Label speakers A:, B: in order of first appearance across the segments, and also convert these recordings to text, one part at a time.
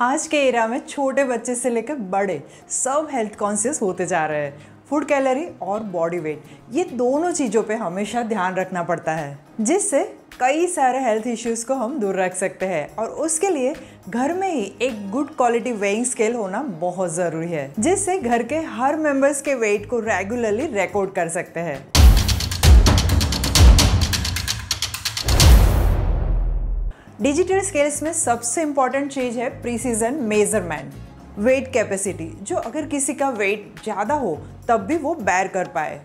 A: आज के एरा में छोटे बच्चे से लेकर बड़े सब हेल्थ कॉन्शियस होते जा रहे हैं। फ़ूड कैलोरी और बॉडी वेट ये दोनों चीज़ों पे हमेशा ध्यान रखना पड़ता है, जिससे कई सारे हेल्थ इश्यूज़ को हम दूर रख सकते हैं। और उसके लिए घर में ही एक गुड क्वालिटी वेइंग स्केल होना बहुत ज़रूरी है, जिससे घर के हर मेंबर्स के वेट को रेगुलरली रिकॉर्ड कर सकते हैं। डिजिटल स्केल्स में सबसे इंपॉर्टेंट चीज़ है प्रीसीजन मेज़रमेंट वेट कैपेसिटी जो अगर किसी का वेट ज़्यादा हो, तब भी वो बैर कर पाए।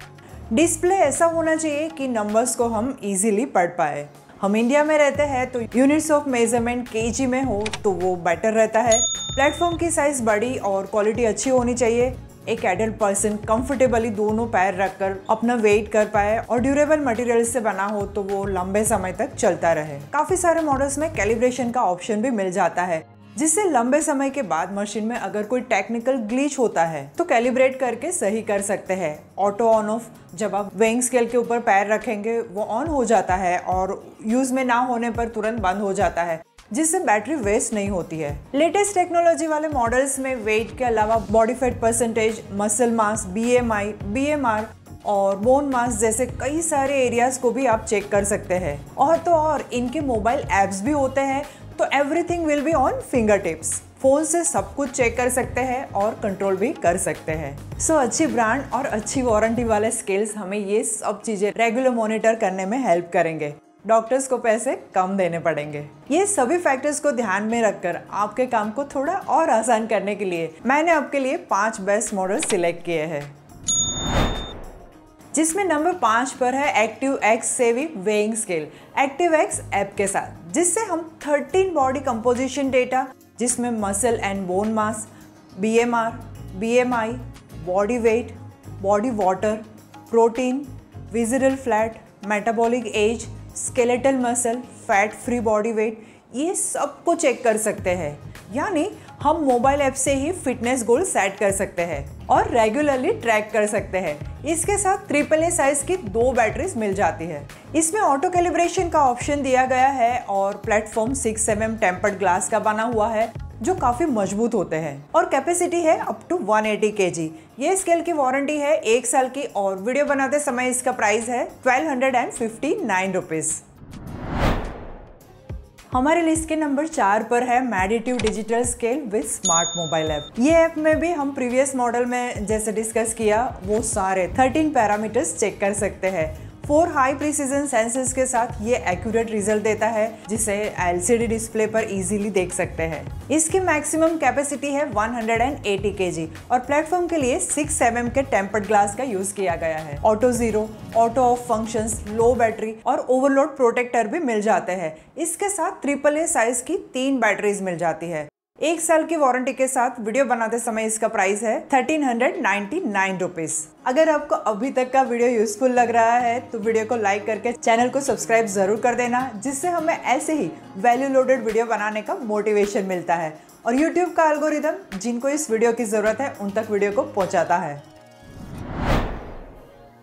A: डिस्प्ले ऐसा होना चाहिए कि नंबर्स को हम इजीली पढ़ पाए। हम इंडिया में रहते हैं तो यूनिट्स ऑफ़ मेज़रमेंट के में हो तो वो बेटर रहता है। प्लेटफॉर्म की साइज़ बड़ी और क्वालिटी अच्छी होनी चाहिए। एक एडल्ट पर्सन कंफर्टेबली दोनों पैर रखकर अपना वेट कर पाए और ड्यूरेबल मटेरियल से बना हो तो वो लंबे समय तक चलता रहे। काफ़ी सारे मॉडल्स में कैलिब्रेशन का ऑप्शन भी मिल जाता है, जिससे लंबे समय के बाद मशीन में अगर कोई टेक्निकल ग्लीच होता है तो कैलिब्रेट करके सही कर सकते हैं। ऑटो ऑन ऑफ़ जब आप वेइंग स्केल के ऊपर पैर रखेंगे, वो ऑन हो जाता है और यूज़ में ना होने पर तुरंत बंद हो जाता है। जिससे बैटरी वेस्ट नहीं होती है। लेटेस्ट टेक्नोलॉजी वाले मॉडल्स में वेट के अलावा body fat percentage muscle mass B M I B M R और बोन मास जैसे कई सारे एरियाज़ को भी आप चेक कर सकते हैं। और तो और इनके मोबाइल ऐप्स भी होते हैं तो everything will be on finger tips phone से सब कुछ चेक कर सकते हैं और कंट्रोल भी कर सकते हैं। सो so, अच्छी ब्रांड और अच्छी वारंटी वाले स्किल्स हमें ये सब चीज़ें रेगुलर मॉनिटर करने में हेल्प करेंगे। डॉक्टर्स को पैसे कम देने पड़ेंगे। ये सभी फैक्टर्स को ध्यान में रखकर आपके काम को थोड़ा और आसान करने के लिए मैंने आपके लिए पाँच बेस्ट मॉडल सिलेक्ट किए हैं। जिसमें नंबर पाँच पर है active X savvy weighing scale active X app के साथ, जिससे हम 13 बॉडी कंपोजिशन डेटा जिसमें muscle and bone mass B M R B M I body weight body water protein visceral fat metabolic age skeletal muscle fat free body weight ये सबको check कर सकते हैं। यानी हम मोबाइल ऐप से ही fitness goal set कर सकते हैं और रेगुलरली ट्रैक कर सकते हैं। इसके साथ ट्रिपल ए साइज़ की दो बैटरीज मिल जाती है। इसमें ऑटो कैलिब्रेशन का ऑप्शन दिया गया है और platform six M M tempered glass का बना हुआ है। जो काफ़ी मज़बूत होते हैं। और कैपेसिटी है अप टू 180 एटी ये स्केल की वारंटी है एक साल की और वीडियो बनाते समय इसका प्राइस है twelve hundred and fifty nine rupees हमारे लिस्ट के नंबर चार पर है meditive digital scale with smart mobile app ये ऐप में भी हम प्रीवियस मॉडल में जैसे डिस्कस किया, वो सारे 13 पैरामीटर्स चेक कर सकते हैं। फोर हाई प्रिसीजन सेंसर्स के साथ ये एक्यूरेट रिज़ल्ट देता है, जिसे एलसीडी डिस्प्ले पर इजीली देख सकते हैं। इसकी मैक्सिमम कैपेसिटी है 180 केजी और प्लेटफॉर्म के लिए 6 एम के टेम्पर्ड ग्लास का यूज़ किया गया है। Auto zero auto off function low battery और ओवरलोड प्रोटेक्टर भी मिल जाते हैं। इसके साथ ट्रिपल ए साइज़ की तीन बैटरीज मिल जाती है। एक साल की वारंटी के साथ वीडियो बनाते समय इसका प्राइस है thirteen hundred ninety nine rupees अगर आपको अभी तक का वीडियो यूजफुल लग रहा है तो वीडियो को लाइक करके चैनल को सब्सक्राइब ज़रूर कर देना, जिससे हमें ऐसे ही वैल्यू लोडेड वीडियो बनाने का मोटिवेशन मिलता है। और यूट्यूब का एल्गोरिदम जिनको इस वीडियो की ज़रूरत है, उन तक वीडियो को पहुंचाता है।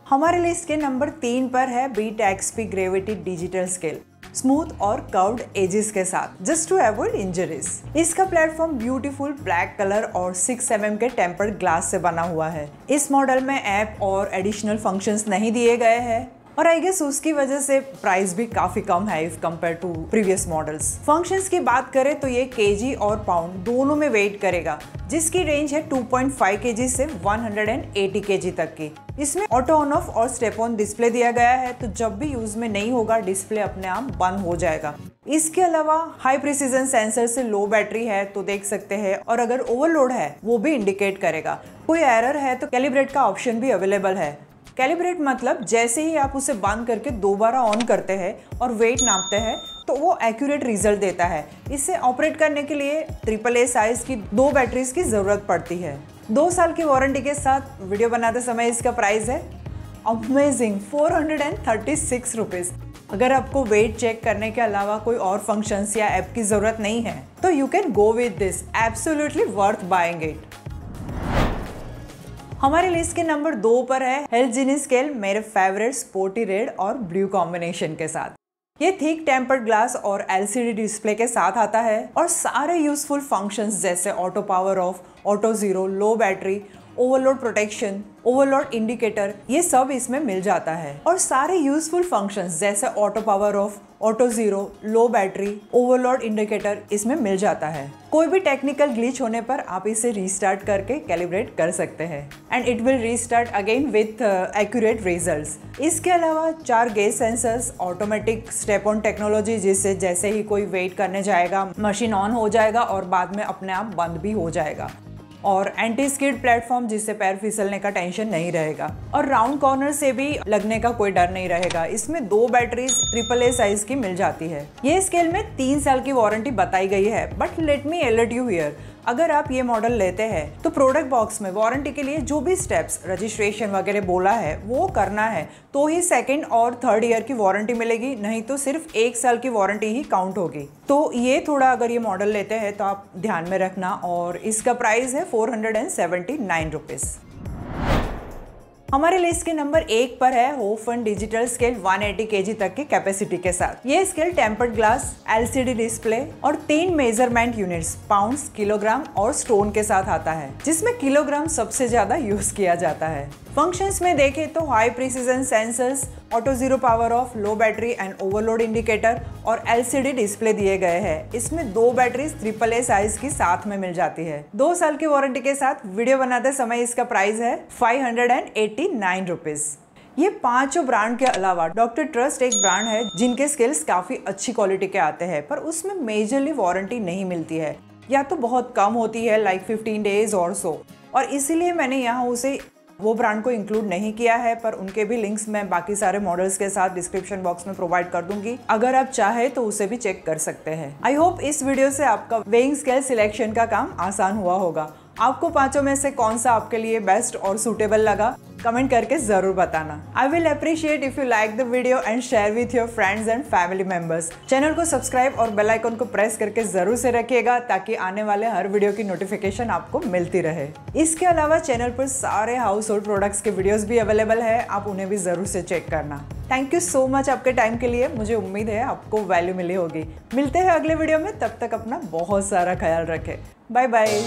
A: हमारे लिस्ट के नंबर तीन पर है beat XP gravity digital scale smooth और कर्व्ड एजेस के साथ जस्ट टू एवॉइड इंजरीज इसका प्लेटफॉर्म ब्यूटीफुल ब्लैक कलर और 6 एम mm के टेम्पर्ड ग्लास से बना हुआ है। इस मॉडल में ऐप और एडिशनल फ़ंक्शंस नहीं दिए गए हैं। और आई गेस उसकी वजह से प्राइस भी काफ़ी कम है if compare to previous models functions की बात करें तो ये केजी और पाउंड दोनों में वेट करेगा, जिसकी रेंज है 2.5 केजी से 180 केजी तक की। इसमें ऑटो ऑन ऑफ़ और स्टेप ऑन डिस्प्ले दिया गया है तो जब भी यूज़ में नहीं होगा डिस्प्ले अपने आप बंद हो जाएगा। इसके अलावा हाई प्रिसीजन सेंसर से लो बैटरी है तो देख सकते हैं, और अगर ओवरलोड है, वो भी इंडिकेट करेगा। कोई एरर है तो कैलिब्रेट का ऑप्शन भी अवेलेबल है। कैलिब्रेट मतलब जैसे ही आप उसे बंद करके दोबारा ऑन करते हैं और वेट नापते हैं तो वो एक्यूरेट रिज़ल्ट देता है। इसे ऑपरेट करने के लिए ट्रिपल ए साइज़ की दो बैटरीज की ज़रूरत पड़ती है। दो साल की वारंटी के साथ वीडियो बनाते समय इसका प्राइस है amazing four hundred and thirty six rupees अगर आपको वेट चेक करने के अलावा कोई और फ़ंक्शंस या ऐप की ज़रूरत नहीं है तो you can go with this absolutely worth buying it हमारे लिस्ट के नंबर दो पर है हेल्थ जीनी स्केल मेरे फेवरेट स्पोर्टी रेड और ब्लू कॉम्बिनेशन के साथ। ये थिक टेम्पर्ड ग्लास और एलसीडी डिस्प्ले के साथ आता है और सारे यूजफुल फ़ंक्शंस जैसे auto power off auto zero low battery overload protection overload indicator ये सब इसमें मिल जाता है। और सारे यूजफुल फ़ंक्शंस जैसे auto power off auto zero low battery overload indicator इसमें मिल जाता है। कोई भी टेक्निकल ग्लिच होने पर आप इसे रीस्टार्ट करके कैलिब्रेट कर सकते हैं। And it will restart again with accurate results इसके अलावा चार gauge sensors automatic step on technology जिससे जैसे ही कोई वेट करने जाएगा मशीन ऑन हो जाएगा और बाद में अपने आप बंद भी हो जाएगा। और एंटी स्किड प्लेटफॉर्म जिससे पैर फिसलने का टेंशन नहीं रहेगा। और राउंड कॉर्नर से भी लगने का कोई डर नहीं रहेगा। इसमें दो बैटरीज ट्रिपल ए साइज़ की मिल जाती है। ये स्केल में तीन साल की वारंटी बताई गई है। But let me alert you here अगर आप ये मॉडल लेते हैं तो प्रोडक्ट बॉक्स में वारंटी के लिए जो भी स्टेप्स रजिस्ट्रेशन वगैरह बोला है, वो करना है तो ही सेकेंड और थर्ड ईयर की वारंटी मिलेगी, नहीं तो सिर्फ़ एक साल की वारंटी ही काउंट होगी। तो ये थोड़ा अगर ये मॉडल लेते हैं तो आप ध्यान में रखना, और इसका प्राइस है four hundred and seventy nine rupees हमारे लिस्ट के नंबर एक पर है होफन डिजिटल स्केल 180 एटी तक के कैपेसिटी के साथ। ये scale tempered glass LCD display और तीन मेज़रमेंट यूनिट्स पाउंड्स किलोग्राम और स्टोन के साथ आता है, जिसमें किलोग्राम सबसे ज़्यादा यूज़ किया जाता है। फ़ंक्शंस में देखें तो high precision sensors auto zero power off low battery and overload indicator और एलसीडी डिस्प्ले दिए गए हैं। इसमें दो बैटरीज ट्रिपल ए साइज़ की साथ में मिल जाती है। दो साल की वारंटी के साथ वीडियो बनाते समय इसका प्राइस है five hundred and eighty nine rupees ये पाँचों ब्रांड के अलावा डॉक्टर ट्रस्ट एक ब्रांड है जिनके स्किल्स काफ़ी अच्छी क्वालिटी के आते हैं, पर उसमें मेजरली वारंटी नहीं मिलती है। या तो बहुत कम होती है लाइक फिफ्टीन डेज़ और सो और इसीलिए मैंने यहाँ उसे वो ब्रांड को इंक्लूड नहीं किया है, पर उनके भी लिंक्स मैं बाकी सारे मॉडल्स के साथ डिस्क्रिप्शन बॉक्स में प्रोवाइड कर दूँगी। अगर आप चाहे तो उसे भी चेक कर सकते हैं। आई होप इस वीडियो से आपका वेइंग स्केल सिलेक्शन का काम आसान हुआ होगा। आपको पाँचों में से कौन सा आपके लिए बेस्ट और सुटेबल लगा? कमेंट करके ज़रूर बताना। I will appreciate if you like the video and share with your friends and family members channel को सब्सक्राइब और बेल आइकन को प्रेस करके ज़रूर से रखिएगा, ताकि आने वाले हर वीडियो की नोटिफिकेशन आपको मिलती रहे। इसके अलावा चैनल पर सारे हाउस होल्ड प्रोडक्ट्स के वीडियोस भी अवेलेबल है, आप उन्हें भी ज़रूर से चेक करना। थैंक यू सो मच आपके टाइम के लिए। मुझे उम्मीद है आपको वैल्यू मिली होगी। मिलते हैं अगले वीडियो में, तब तक अपना बहुत सारा ख्याल रखें। Bye bye